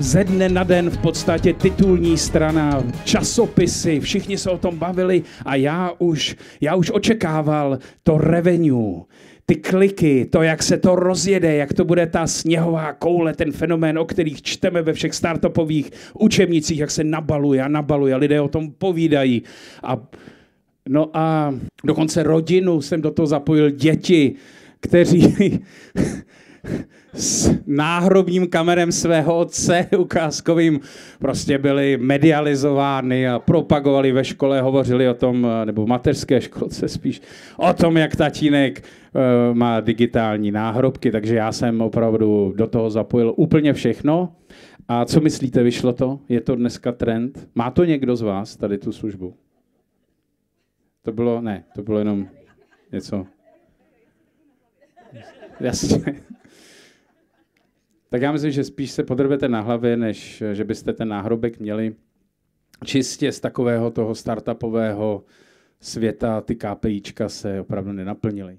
ze dne na den v podstatě titulní strana, časopisy, všichni se o tom bavili a já už, já už očekával to revenue, ty kliky, to, jak se to rozjede, jak to bude ta sněhová koule, ten fenomén, o kterých čteme ve všech startupových učebnicích, jak se nabaluje a nabaluje, lidé o tom povídají. A, no a dokonce rodinu jsem do toho zapojil, děti, kteří náhrobním kamerem svého otce ukázkovým prostě byli medializovány a propagovali ve škole, hovořili o tom, nebo v mateřské školce spíš, o tom, jak tatínek uh, má digitální náhrobky, takže já jsem opravdu do toho zapojil úplně všechno. A co myslíte, vyšlo to? Je to dneska trend? Má to někdo z vás tady tu službu? To bylo, ne, to bylo jenom něco. Jasně. Tak já myslím, že spíš se podrbete na hlavě, než že byste ten náhrobek měli čistě z takového toho startupového světa ty KPIčka se opravdu nenaplnily.